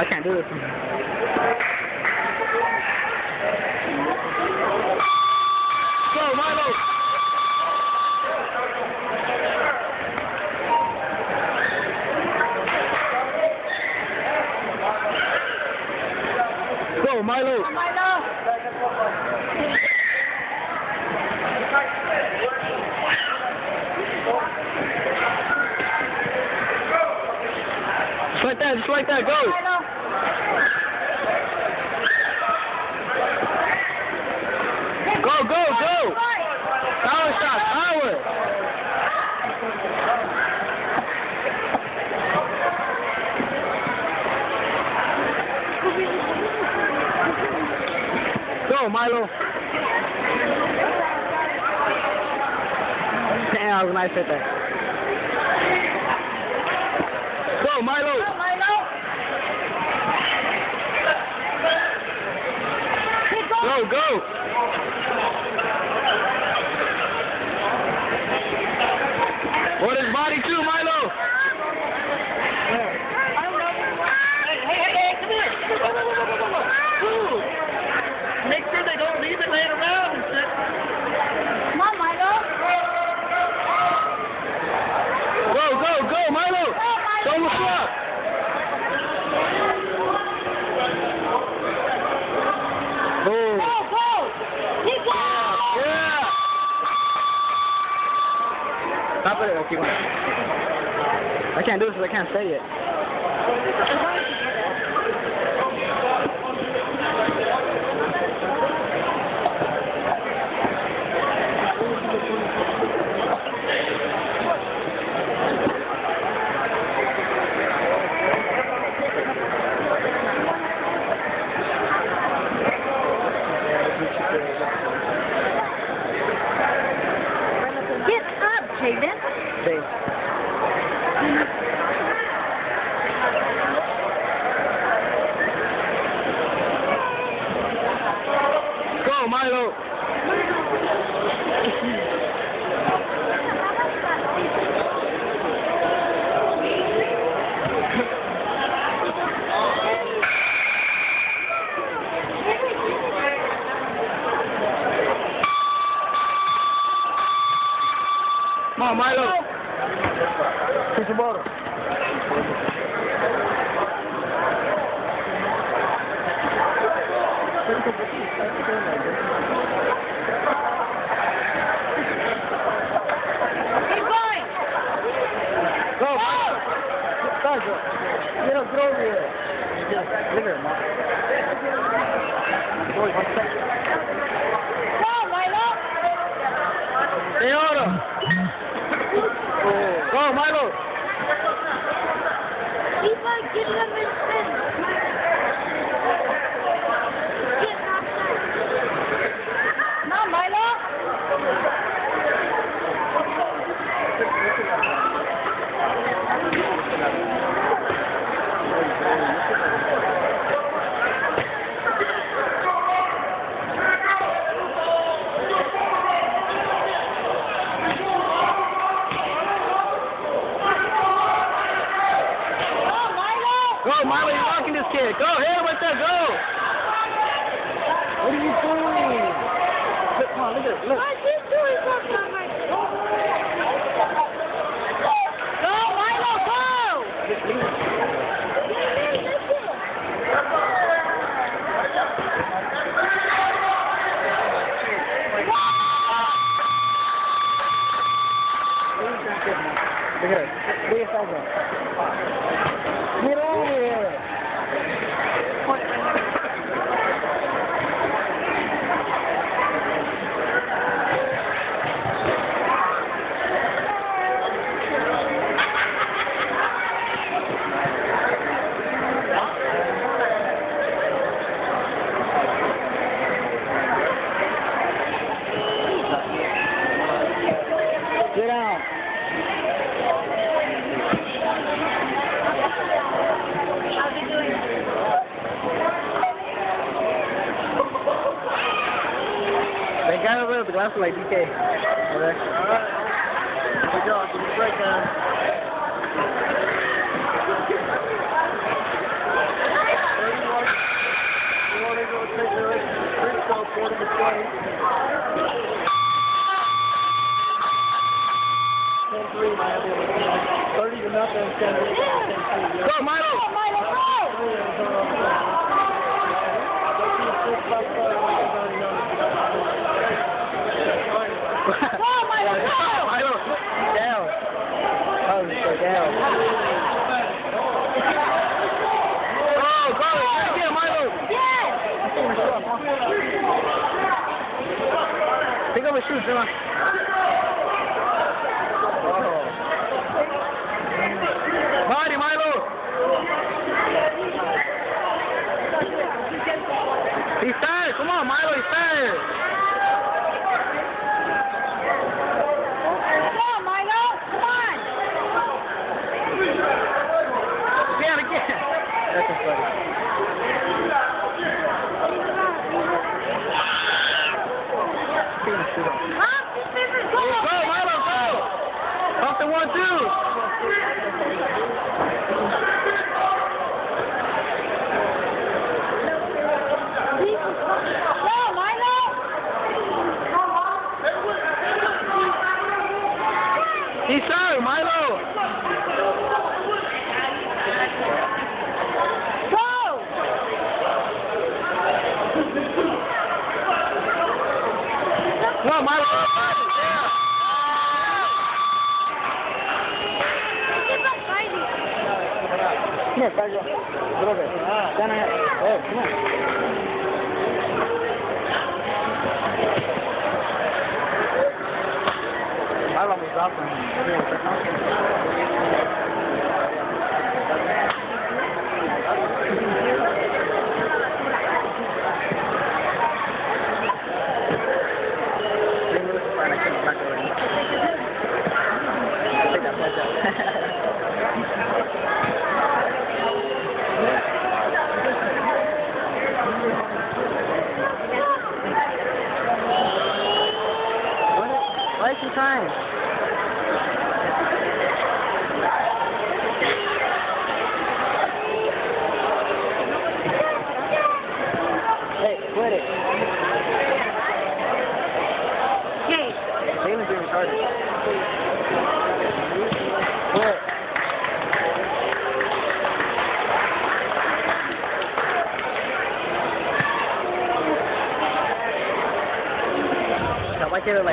I can't do this. Like that, just like that, go! Go, go, go! Power shot, power! Go, Milo! Damn, that was nice hit there. Don't look up! Yeah! Stop it. Okay. I can't do this because I can't say it. Get up, Jaden. Say. Go, Milo! Come on, Milo! Push the bottle. Keep going. Go! Milo. Keep on getting them in spin. Get outside. No, Milo. Go, Milo. Go, Milo, you're knocking this kid. Go, hit him right there, go. What are you doing? Look, come on, look at it, look. What's he doing something like this? Go, Milo, go. Look at her. Look at that Get over here. Get down. Guy over there with the DK. Over there. Alright. Good. Give me a break You want to go take the free throw, quarter to twenty. Ten three, Miami. Thirty to nothing. Ten three. Ten three. Go, Milo! Go, Milo, go! Go, Milo, go! Milo, down. Oh, so down. Go, go, do it again, Milo. Yes! Pick up a shoe, Jimmy. Oh. Body, Milo. He's tired. Come on, Milo. He's tired. Go, Milo! Come on! Again, again. That's just funny. Go! Go, Milo, go. Off the one, two. Go, Milo! He's tired, Milo. Go! Come on, Milo. Get back, Heidi. Come here, Pedro. A little bit. Down ahead. Hey, come on. Milo was awesome. St. Louis is fine. I couldn't back away. Take that punch out. What? Why is แต่ว่าเจอไว้